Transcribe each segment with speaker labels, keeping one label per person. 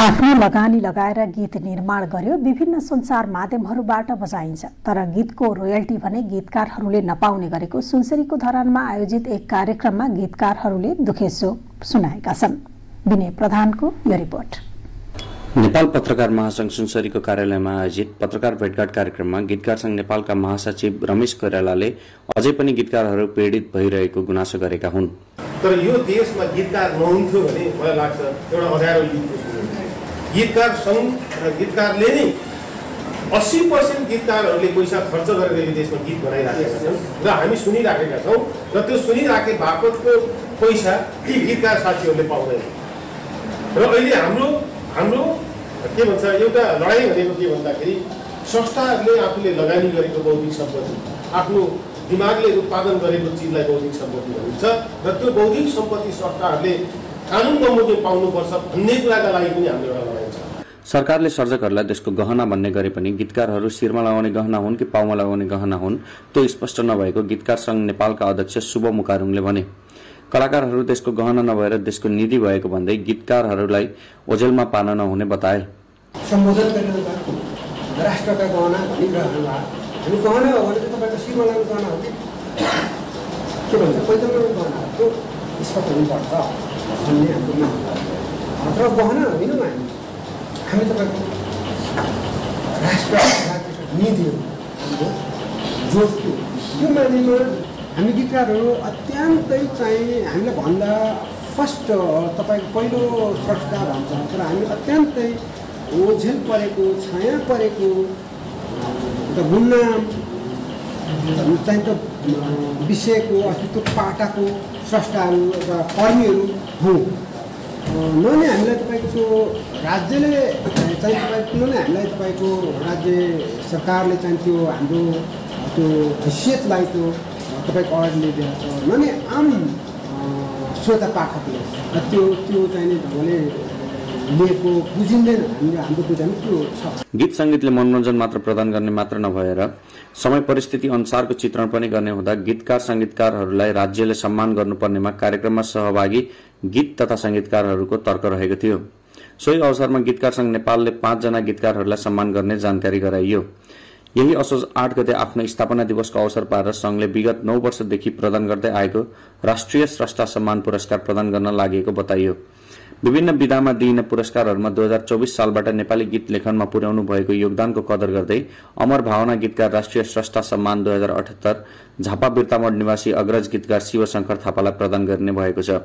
Speaker 1: आफ्नो लगानी लगाएर गीत निर्माण गर्यो। विभिन्न सञ्चार माध्यमहरूबाट बजाइन्छ। तर गीतको रोयल्टी भने गीतकारहरूले नपाउने गरेको सुनसरीको धरानमा आयोजित एक कार्यक्रममा गीतकारहरूले दुखेसो सुनाएका छन्। विनय प्रधानको यो रिपोर्ट।
Speaker 2: नेपाल पत्रकार महासंघ सुनसरीको कार्यालयमा आयोजित पत्रकार भेटघाट कार्यक्रममा गीतकार संघ नेपालका महासचिव रमेश कोइरालाले अझै पनि गीतकारहरू पीडित भइरहेको गुनासो गरेका हुन्।
Speaker 3: तर यो देशमा गीतकार नहुन्थ्यो भने मलाई लाग्छ एउटा अँध्यारो सुन्नु गीतकार सङ्घ र गीतकारले नै अस्सी पर्सेन्ट गीतकारहरूले पैसा खर्च गरेर यो देशमा गीत बनाइराखेका छन् र हामी सुनिराखेका छौँ र त्यो सुनिराखे बापतको पैसा ती गीतकार साथीहरूले पाउँदैन। र अहिले हाम्रो हाम्रो के भन्छ एउटा लडाइँ भनेको के भन्दाखेरि संस्थाहरूले आफूले लगानी गरेको बौद्धिक सम्पत्ति आफ्नो दिमागले उत्पादन गरेको चिजलाई बौद्धिक सम्पत्ति भनिन्छ र त्यो बौद्धिक सम्पत्ति संस्थाहरूले कानुन बमोजिम पाउनुपर्छ भन्ने कुराका लागि पनि हाम्रो एउटा लडाइँ छ।
Speaker 2: सरकारले सर्जकहरूलाई देशको गहना भन्ने गरे पनि गीतकारहरू शिरमा लगाउने गहना हुन् कि पाउमा लगाउने गहना हुन् त्यो स्पष्ट नभएको गीतकार संघ नेपालका अध्यक्ष शुभ मुकारुङले भने। कलाकारहरू देशको गहना नभएर देशको निधि भएको भन्दै गीतकारहरूलाई ओझेलमा पार्न नहुने बताए।
Speaker 4: सम्बोधन राष्ट्रका गहना हामी गहना हो भने चाहिँ तपाईँको शिरमा लाग्ने गहना हो कि? के भन्छ? पैदल गहना हो। त्यो स्पष्ट हुनुपर्छ। भन्ने हाम्रो माग तर गहना होइनौँ हामी हामी तपाईँको राष्ट्र निधि हो हाम्रो मानेमा हामी गीतकारहरू अत्यन्तै चाहिँ हामीलाई भन्दा फर्स्ट तपाईँको पहिलो स्रष्टा भन्छ तर हामी अत्यन्तै ओझेल परेको छाया परेको गुमनाम चाहिँ त्यो विषयको अस्तित्व पाटाको स्रष्टाहरू एउटा कर्मीहरू हौँ न नै हामीलाई तपाईँको राज्यले चाहिँ तपाईँको न नै हामीलाई तपाईँको राज्य सरकारले चाहिँ त्यो हाम्रो त्यो हैसियतलाई त्यो तपाईँको अगाडि ल्याइदिएको छ। न नै आम श्रोता पाठकले त्यो त्यो चाहिने ढङ्गले
Speaker 2: गीत सङ्गीतले मनोरञ्जन मात्र प्रदान गर्ने मात्र नभएर समय परिस्थिति अनुसारको चित्रण पनि गर्ने हुँदा गीतकार सङ्गीतकारहरूलाई राज्यले सम्मान गर्नुपर्नेमा कार्यक्रममा सहभागी गीत तथा सङ्गीतकारहरूको तर्क रहेको थियो। सोही अवसरमा गीतकार सङ्घ नेपालले पाँचजना गीतकारहरूलाई सम्मान गर्ने जानकारी गराइयो। यही असोज आठ गते आफ्नो स्थापना दिवसको अवसर पारेर संघले विगत नौ वर्षदेखि प्रदान गर्दै आएको राष्ट्रिय स्रष्टा सम्मान पुरस्कार प्रदान गर्न लागि बताइयो। विभिन्न विधामा दिइने पुरस्कारहरूमा दुई हजार चौबिस सालबाट नेपाली गीत लेखनमा पुर्याउनु भएको योगदानको कदर गर्दै अमर भावना गीतकार राष्ट्रिय स्रष्टा सम्मान दुई हजार अठहत्तर झापा बिर्तामठ निवासी अग्रज गीतकार शिवशंकर थापालाई प्रदान गर्ने भएको छ।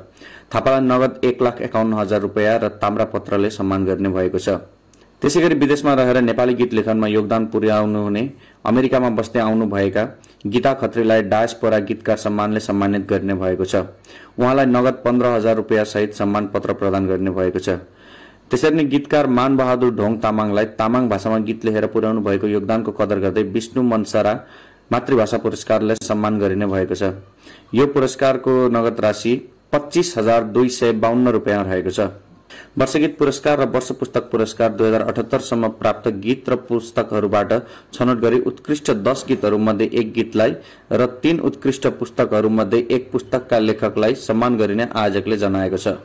Speaker 2: थापालाई नगद एक लाख एकाउन्न हजार रुपियाँ र ताम्रापत्रले सम्मान गर्ने भएको छ। त्यसै गरी विदेशमा रहेर नेपाली गीत लेखनमा योगदान पुर्याउनु हुने अमेरिकामा बस्दै आउनुभएका गीता खत्रीलाई डायसपोरा गीतकार सम्मानले सम्मानित गर्ने भएको छ। उहाँलाई नगद पन्ध्र हजार रुपियाँ सहित सम्मान पत्र प्रदान गर्ने भएको छ। त्यसरी नै गीतकार मानबहादुर ढोङ तामाङलाई तामाङ भाषामा गीत लेखेर पुर्याउनु भएको योगदानको कदर गर्दै विष्णु मनसरा मातृभाषा पुरस्कारले सम्मान गरिने भएको छ। यो पुरस्कारको नगद राशि पच्चिस हजार दुई सय बाहन्न रुपियाँ रहेको छ। वर्षगीत पुरस्कार र वर्ष पुस्तक पुरस्कार दुई हजार अठहत्तरसम्म प्राप्त गीत र पुस्तकहरूबाट छनौट गरी उत्कृष्ट दस गीतहरूमध्ये एक गीतलाई र तीन उत्कृष्ट पुस्तकहरूमध्ये एक पुस्तकका लेखकलाई सम्मान गरिने आयोजकले जनाएको छ।